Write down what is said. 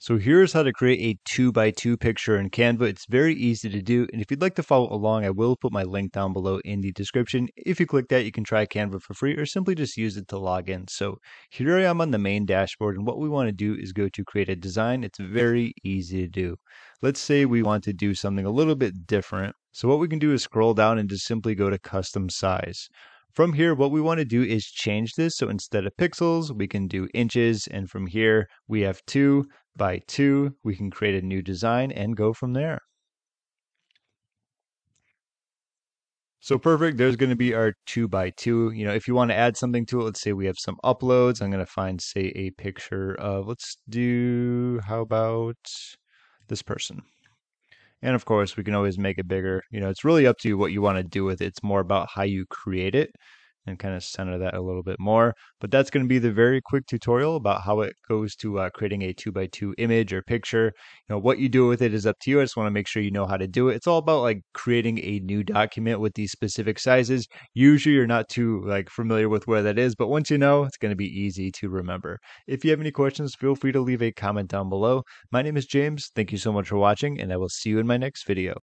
So here's how to create a 2 by 2 picture in Canva. It's very easy to do, and if you'd like to follow along, I will put my link down below in the description. If you click that, you can try Canva for free or simply just use it to log in. So here I am on the main dashboard, and what we want to do is go to create a design. It's very easy to do. Let's say we want to do something a little bit different. So what we can do is scroll down and just simply go to custom size. From here, what we want to do is change this. So instead of pixels, we can do inches. And from here, we have two by two. We can create a new design and go from there. So perfect, there's going to be our two by two. You know, if you want to add something to it, let's say we have some uploads. I'm going to find, say, a picture of, let's do, how about this person? And of course, we can always make it bigger. You know, it's really up to you what you want to do with it. It's more about how you create it and kind of center that a little bit more. But that's going to be the very quick tutorial about how it goes to uh, creating a two by two image or picture. You know, what you do with it is up to you. I just want to make sure you know how to do it. It's all about like creating a new document with these specific sizes. Usually you're not too like familiar with where that is, but once you know, it's going to be easy to remember. If you have any questions, feel free to leave a comment down below. My name is James. Thank you so much for watching and I will see you in my next video.